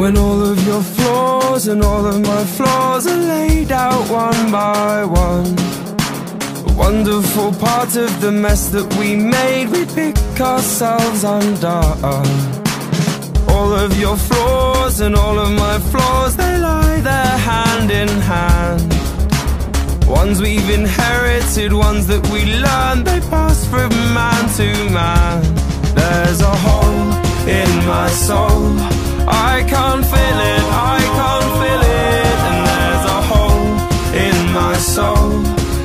When all of your flaws and all of my flaws are laid out one by one A wonderful part of the mess that we made We pick ourselves undone. All of your flaws and all of my flaws They lie there hand in hand. Ones we've inherited, ones that we learned They pass from man to man. There's a hole in my soul I can't feel it, I can't feel it. And there's a hole in my soul.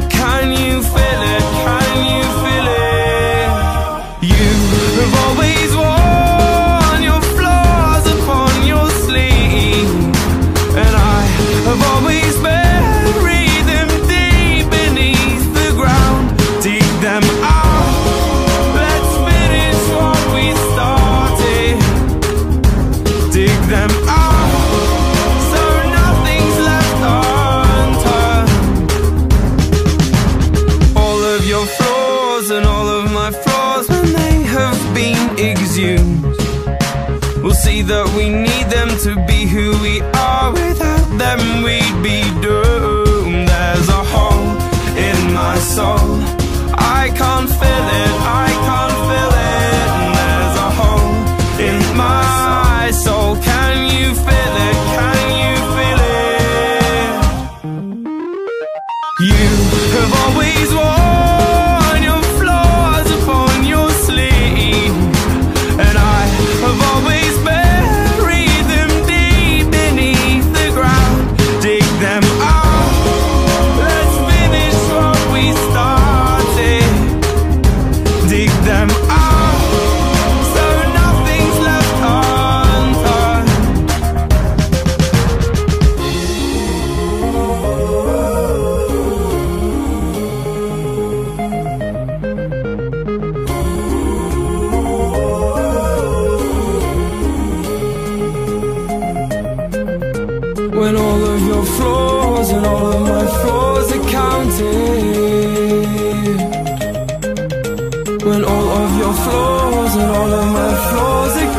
Can you see that we need them to be who we are. Without them we'd be doomed. There's a hole in my soul. I can't When all of your flaws and all of my flaws are counted. When all of your flaws and all of my flaws are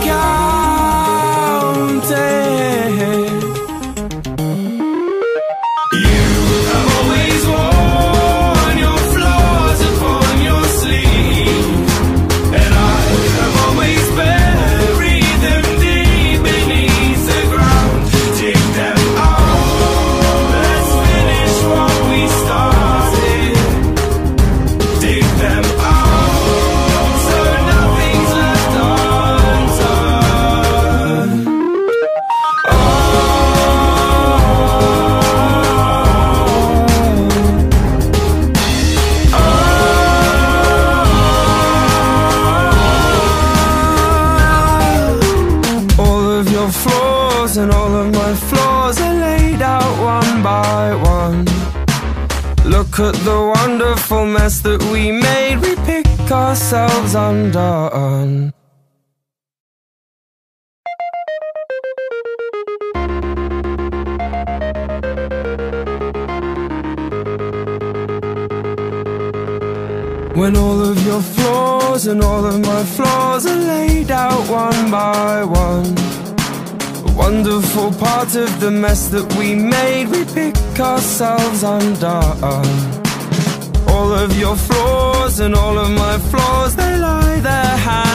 counted Look at the wonderful mess that we made, we pick ourselves undone. When all of your flaws and all of my flaws are laid out one by one wonderful part of the mess that we made. We pick ourselves undone All of your flaws and all of my flaws. They lie there hand